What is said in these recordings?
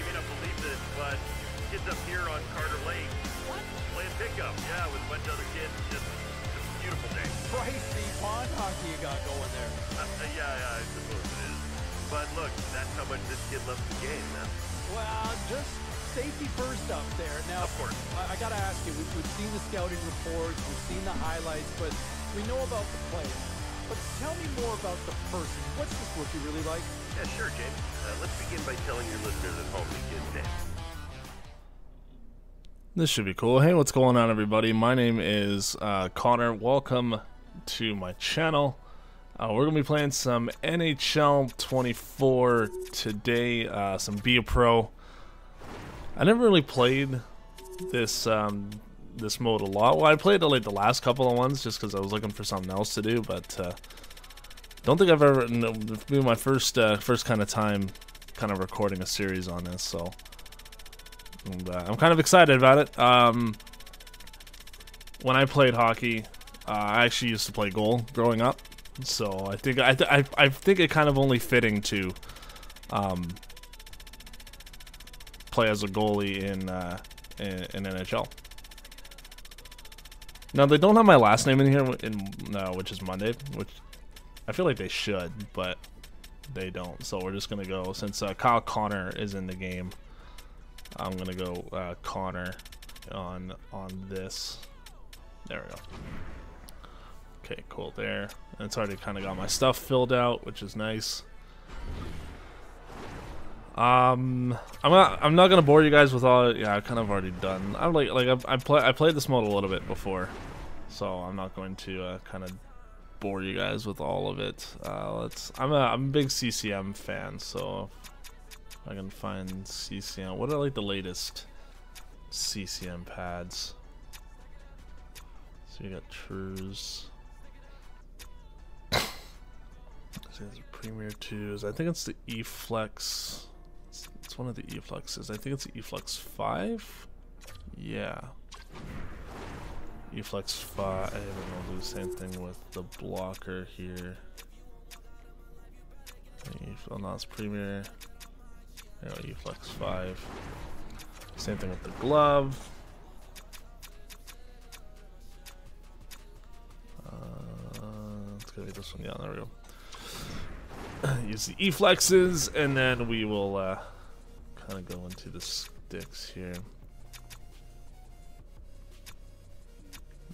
you may not believe this, but kids up here on Carter Lake What? playing pickup. Yeah, with a bunch of other kids. Just, just a beautiful day. Pricey pond hockey you got going there. Uh, yeah, yeah, I suppose it is. But look, that's how much this kid loves the game, man. Well, just safety first up there. Now, Of course. I, I got to ask you, we've, we've seen the scouting reports, we've seen the highlights, but we know about the player. But tell me more about the person. What's this rookie really like? Yeah, sure, James. Uh, let's begin by telling your listeners at home kid's name. This should be cool. Hey, what's going on, everybody? My name is uh, Connor. Welcome to my channel. Uh, we're gonna be playing some NHL 24 today. Uh, some Be a Pro. I never really played this um, this mode a lot. Well, I played like the last couple of ones just because I was looking for something else to do, but uh, don't think I've ever. No, be my first uh, first kind of time, kind of recording a series on this. So. And, uh, I'm kind of excited about it. Um, when I played hockey, uh, I actually used to play goal growing up, so I think I, th- I, I think it kind of only fitting to um, play as a goalie in, uh, in in NHL. Now they don't have my last name in here, in no, which is Munday, which I feel like they should, but they don't. So we're just gonna go since uh, Kyle Connor is in the game. I'm gonna go uh, Connor on on this. There we go. Okay, cool. There, it's already kind of got my stuff filled out, which is nice. Um, I'm not. I'm not gonna bore you guys with all. Yeah, I've kind of already done. I'm like like I've, I play. I played this mode a little bit before, so I'm not going to uh, kind of bore you guys with all of it. Uh, let's. I'm a I'm a big CCM fan, so I can find CCM. What are like the latest CCM pads? So you got Trues. So Premier 2s. I think it's the E-Flex. It's, it's one of the E-Flexes. I think it's the E-Flex 5? Yeah. E-Flex 5. And we'll do the same thing with the blocker here. E- Oh, Premier. There we Flex 5. Same thing with the glove. Uh, it's gonna be this one. Yeah, there we go. Use the E flexes, and then we will uh, kind of go into the sticks here.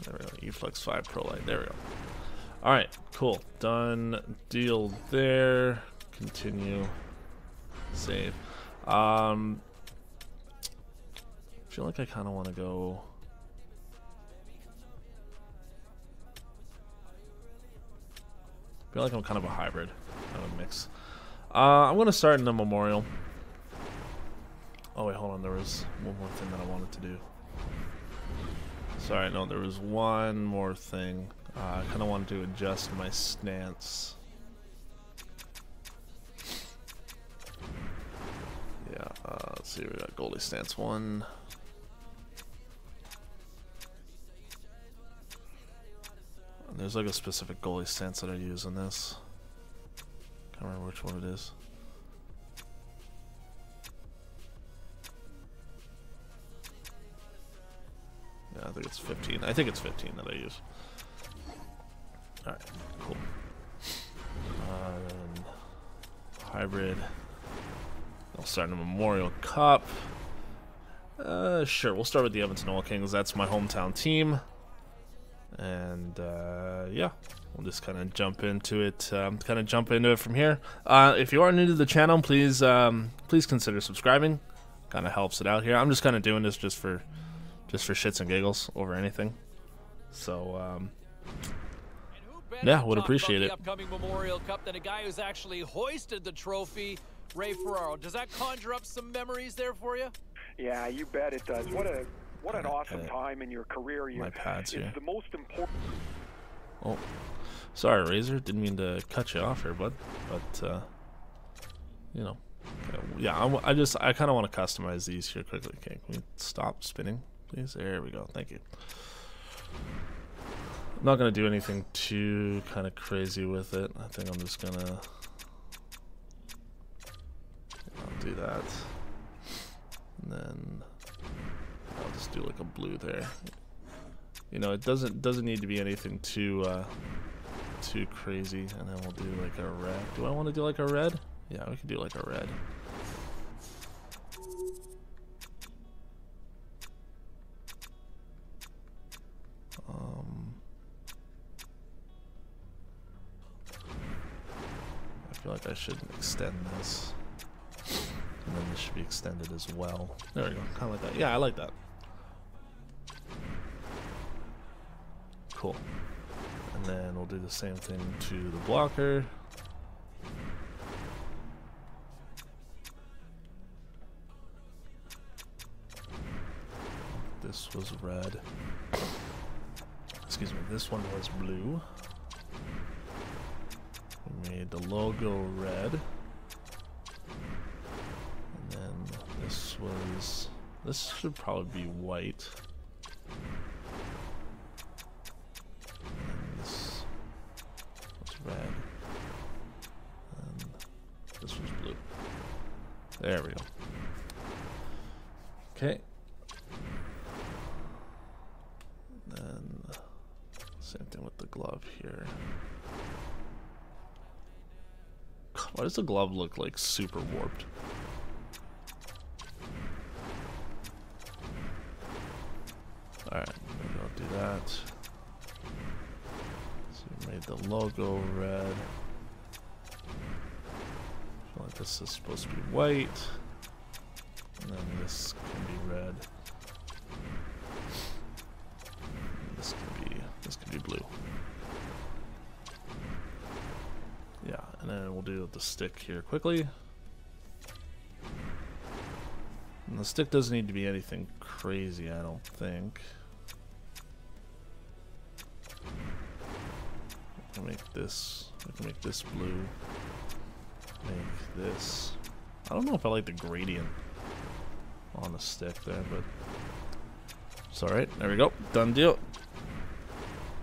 There we go. E 5 Pro Light. There we go. All right, cool. Done. Deal there. Continue. Save. Um, I feel like I kind of want to go. I feel like I'm kind of a hybrid, kind of a mix. Uh, I'm gonna start in the memorial. Oh wait, hold on. There was one more thing that I wanted to do. Sorry, no, there was one more thing. Uh, I kind of wanted to adjust my stance. Yeah, uh, let's see, we got goalie stance one. There's like a specific goalie stance that I use in this. Can't remember which one it is. Think it's 15. I think it's 15 that I use. Alright, cool. Um, hybrid. I'll start in the Memorial Cup. Uh, sure, we'll start with the Edmonton Oil Kings. That's my hometown team. And, uh, yeah, we'll just kind of jump into it, um, kind of jump into it from here. Uh, if you are new to the channel, please, um, please consider subscribing. Kind of helps it out here. I'm just kind of doing this just for, just for shits and giggles over anything. So, um, Yeah, would appreciate it. Upcoming Memorial Cup than a guy who's actually hoisted the trophy, Ray Ferraro. Does that conjure up some memories there for you? Yeah, you bet it does. What a what an awesome uh, time in your career. You, my pads here. the most important. Oh, sorry, Razor. Didn't mean to cut you off here, bud. But uh, you know, yeah. I just I kind of want to customize these here quickly. Okay, can we stop spinning, please? There we go. Thank you. I'm not gonna do anything too kind of crazy with it. I think I'm just gonna I'll do that. And then I'll just do like a blue there. You know, it doesn't doesn't need to be anything too uh, too crazy. And then we'll do like a red. Do I want to do like a red? Yeah, we can do like a red. I should extend this. And then this should be extended as well. There we go. Kind of like that. Yeah, I like that. Cool. And then we'll do the same thing to the blocker. This was red. Excuse me, this one was blue. Made the logo red. And then this was... This should probably be white. And this was red. And this was blue. There we go. Okay. Then same thing with the glove here. Why does the glove look like super warped? Alright, maybe I'll do that. So we made the logo red. feel like this is supposed to be white. And then this can be red. Yeah, and then we'll do the stick here quickly. And the stick doesn't need to be anything crazy, I don't think. We can make this, we can make this blue. Make this. I don't know if I like the gradient on the stick there, but it's alright. There we go. Done deal.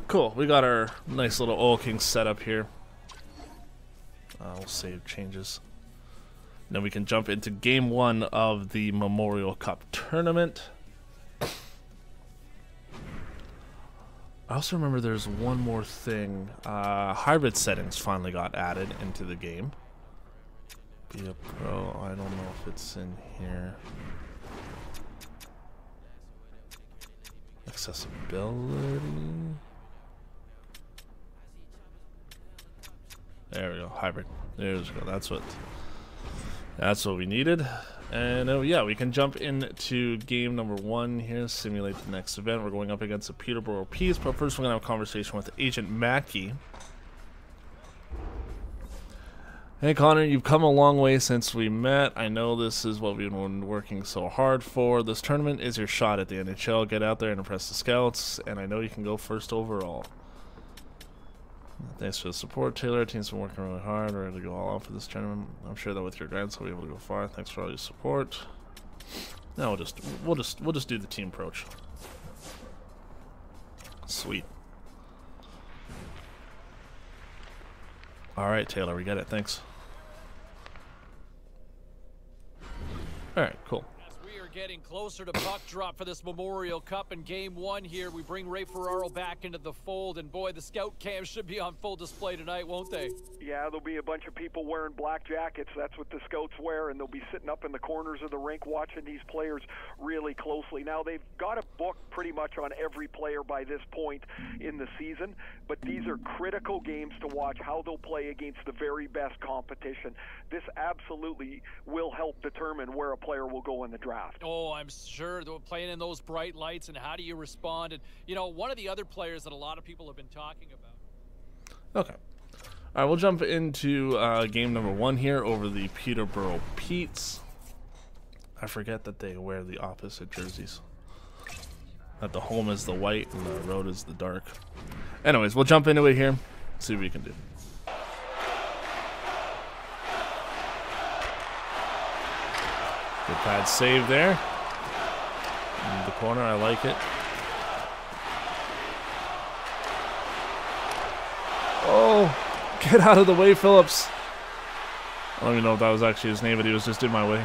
Cool. We got our nice little Oil King setup here. Uh, we'll save changes. Then we can jump into game one of the Memorial Cup tournament. I also remember there's one more thing. Uh, hybrid settings finally got added into the game. Be a pro. I don't know if it's in here. Accessibility. There we go. Hybrid. There we go. That's what. That's what we needed. And oh yeah, we can jump into game number one here, simulate the next event. We're going up against the Peterborough Petes, but first we're going to have a conversation with Agent Mackey. Hey Connor, you've come a long way since we met. I know this is what we've been working so hard for. This tournament is your shot at the NHL. Get out there and impress the scouts, and I know you can go first overall. Thanks for the support, Taylor. Team's been working really hard. Ready to go all out for this tournament. I'm sure that with your grants, we'll be able to go far. Thanks for all your support. Now we'll just we'll just we'll just do the team approach. Sweet. All right, Taylor, we get it. Thanks. All right, cool. Getting closer to puck drop for this Memorial Cup in game one here, we bring Ray Ferraro back into the fold, and boy, the scout cams should be on full display tonight, won't they? Yeah, there'll be a bunch of people wearing black jackets. That's what the scouts wear, and they'll be sitting up in the corners of the rink watching these players really closely. Now, they've got a book pretty much on every player by this point in the season, but these are critical games to watch how they'll play against the very best competition. This absolutely will help determine where a player will go in the draft. Oh, I'm sure playing in those bright lights, and how do you respond? And, you know, one of the other players that a lot of people have been talking about. Okay. All right, we'll jump into uh, game number one here over the Peterborough Petes. I forget that they wear the opposite jerseys. That the home is the white and the road is the dark. Anyways, we'll jump into it here. See what we can do. Good pad save there. In the corner, I like it. Oh, get out of the way, Phillips. I don't even know if that was actually his name, but he was just in my way.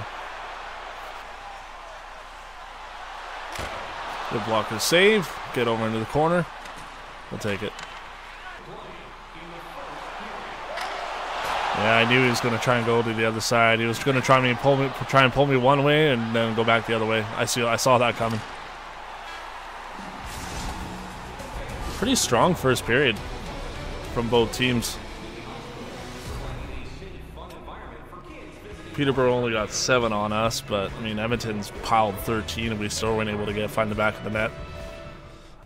Good blocker save. Get over into the corner. We'll take it. Yeah, I knew he was going to try and go to the other side. He was going to try and pull me, try and pull me one way, and then go back the other way. I see. I saw that coming. Pretty strong first period from both teams. Peterborough only got seven on us, but I mean Edmonton's piled 13, and we still weren't able to get find the back of the net.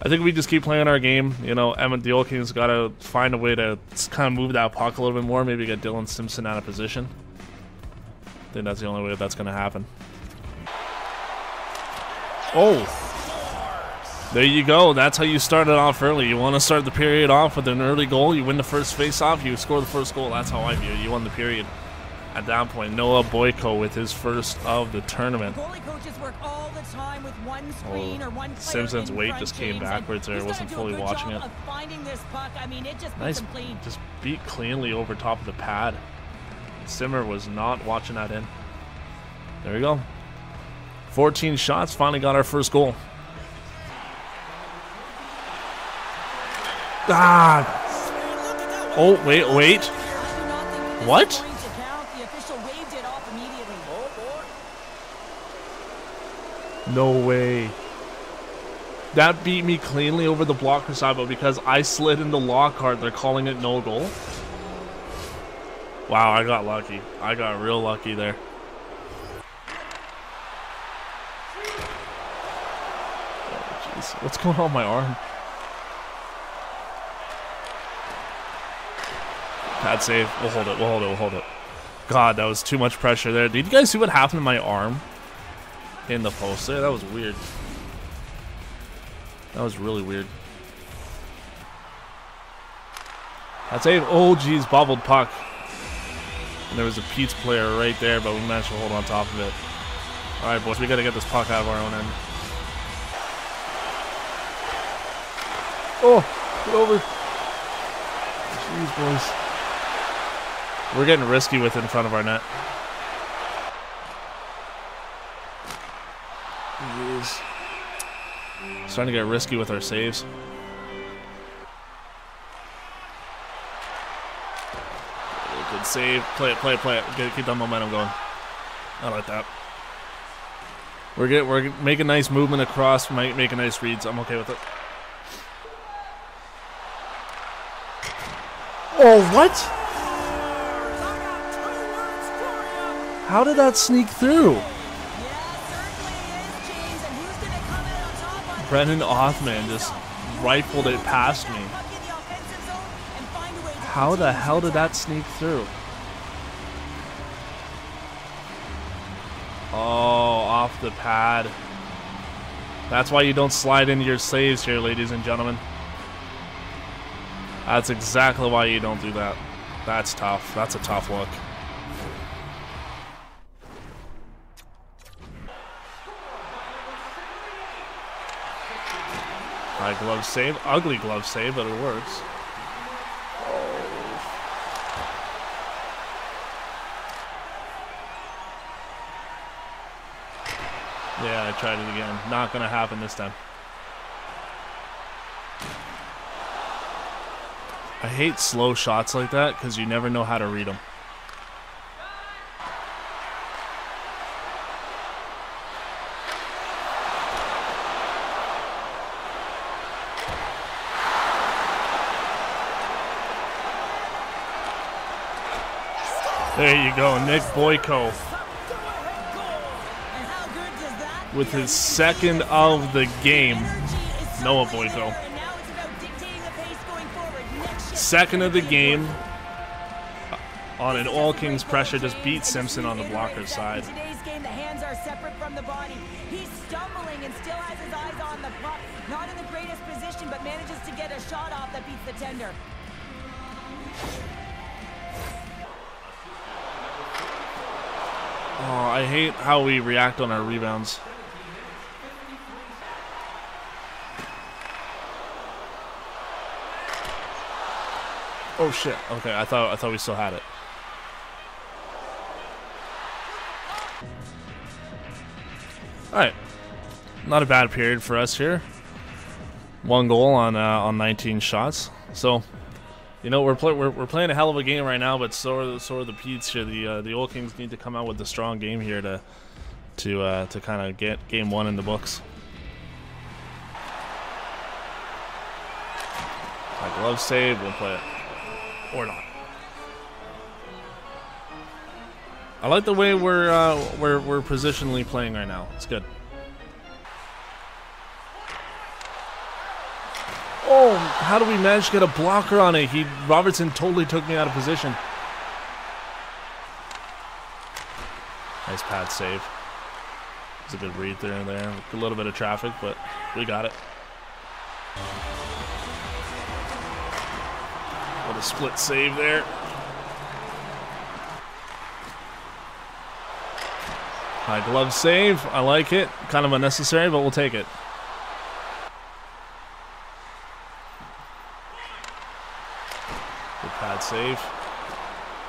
I think we just keep playing our game. You know, Emmett, the Oil Kings got to find a way to kind of move that puck a little bit more. Maybe get Dylan Simpson out of position. I think that's the only way that's going to happen. Oh, there you go. That's how you start it off early. You want to start the period off with an early goal. You win the first face-off. You score the first goal. That's how I view it. You won the period. At that point, Noah Boyko with his first of the tournament. Goalie coaches work all the time with one screen Oh, or one player Simpson's weight just came backwards there. I wasn't gotta do a fully watching it. of finding this puck. I mean, it just Nice, just beat cleanly over top of the pad. Simmer was not watching that in. There we go. 14 shots, finally got our first goal. Ah! Oh, wait, wait. I do not think that this What? is going to count. The official waved it off immediately. No way. That beat me cleanly over the blocker side, but because I slid into Lockhart, they're calling it no goal. Wow, I got lucky. I got real lucky there. Oh, jeez. What's going on with my arm? Pad save. We'll hold it. We'll hold it. We'll hold it. God, that was too much pressure there. Did you guys see what happened to my arm? In the post there. That was weird. That was really weird. That's a oh geez, bobbled puck. And there was a Pete's player right there, but we managed to hold on top of it. Alright boys, we gotta get this puck out of our own end. Oh, get over. Jeez boys. We're getting risky with it in front of our net. Jeez. Starting to get risky with our saves. Good save. Play it, play it, play it. Get, keep that momentum going. I like that. We're getting, we're making nice movement across, might make, making nice reads. I'm okay with it. Oh, what? How did that sneak through? This? Othman just rifled it past me. How the hell did that sneak through? Oh, off the pad. That's why you don't slide into your saves here, ladies and gentlemen. That's exactly why you don't do that. That's tough. That's a tough look. High glove save. Ugly glove save, but it works. Yeah, I tried it again. Not gonna happen this time. I hate slow shots like that because you never know how to read them. There you go, Nick Boyko with his second of the game. Noah Boyko. Second of the game on an Oil Kings pressure, just beat Simpson on the blocker side. Game, the hands are separate from the body. He's stumbling and still has his eyes on the puck. Not in the greatest position, but manages to get a shot off that beats the tender. Oh, I hate how we react on our rebounds. Oh shit. Okay, I thought I thought we still had it. All right. Not a bad period for us here. One goal on uh, on 19 shots. So, you know, we're, play we're we're playing a hell of a game right now, but so are the, so are the Pete's here. The uh, the Oil Kings need to come out with a strong game here to to uh, to kind of get game one in the books. My glove save, we'll play it. Or not. I like the way we're uh, we're we're positionally playing right now. It's good. How do we manage to get a blocker on it? He Robertson totally took me out of position. Nice pad save. It's a good read there and there. A little bit of traffic, but we got it. What a split save there. High glove save. I like it. Kind of unnecessary, but we'll take it. Good pad save.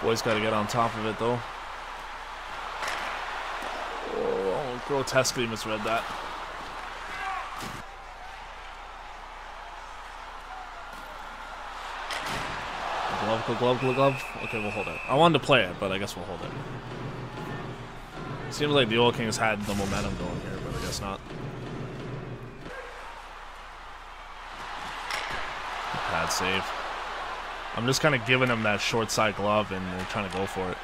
Boys got to get on top of it, though. Oh, grotesquely misread that. Glove, glove, glove, glove. Okay, we'll hold it. I wanted to play it, but I guess we'll hold it. Seems like the Oil Kings had the momentum going here, but I guess not. Pad save. I'm just kind of giving him that short side glove and they're trying to go for it.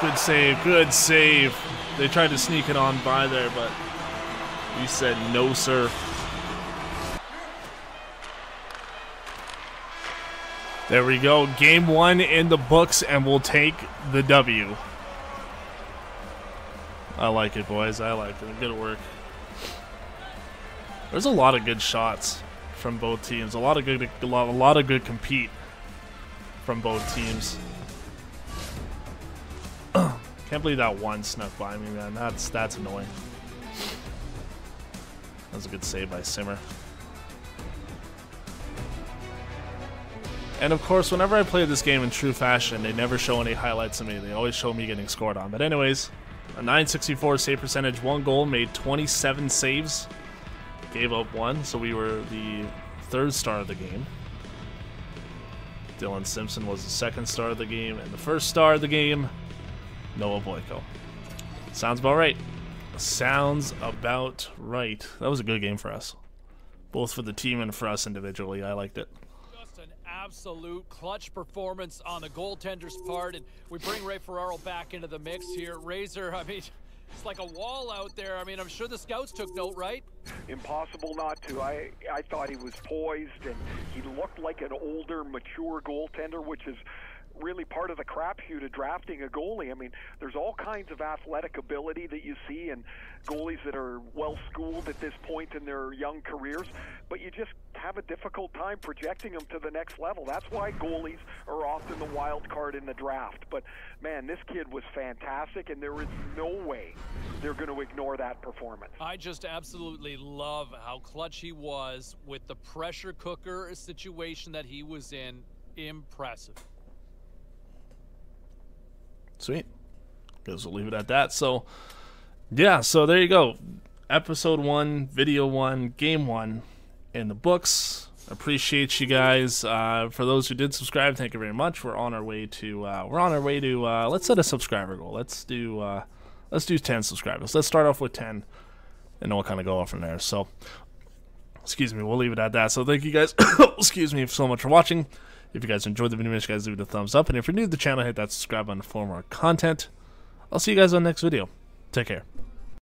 Good save, good save. They tried to sneak it on by there, but he said no, sir. There we go. Game one in the books, and we'll take the W. I like it, boys. I like it. Good work. There's a lot of good shots from both teams. A lot of good, a lot, a lot of good compete from both teams. Can't believe that one snuck by me, man. That's that's annoying. That was a good save by Simmer. And of course, whenever I play this game in true fashion, they never show any highlights of me. They always show me getting scored on. But anyways, a 964 save percentage, one goal, made 27 saves, gave up one, so we were the third star of the game. Dylan Simpson was the second star of the game, and the first star of the game, Noah Boyko. Sounds about right. Sounds about right. That was a good game for us. Both for the team and for us individually. I liked it Just an absolute clutch performance on the goaltender's part, and we bring Ray Ferraro back into the mix here. Razor, I mean, it's like a wall out there. I mean, I'm sure the scouts took note, right? Impossible not to. I I thought he was poised and he looked like an older, mature goaltender, which is really part of the crapshoot of drafting a goalie. I mean, there's all kinds of athletic ability that you see in goalies that are well schooled at this point in their young careers, but you just have a difficult time projecting them to the next level. That's why goalies are often the wild card in the draft. But man, this kid was fantastic, and there is no way they're going to ignore that performance. I just absolutely love how clutch he was with the pressure cooker situation that he was in. Impressive. Sweet. Guess we'll leave it at that. So, yeah, so there you go. Episode one, video one, game one in the books. Appreciate you guys. Uh, for those who did subscribe, thank you very much. We're on our way to uh, we're on our way to uh, let's set a subscriber goal. Let's do uh, let's do ten subscribers. Let's start off with ten, and then we'll kind of go off from there. So, excuse me, we'll leave it at that. So thank you guys. excuse me so much for watching. If you guys enjoyed the video, make sure you guys leave it a thumbs up. And if you're new to the channel, hit that subscribe button for more content. I'll see you guys on the next video. Take care.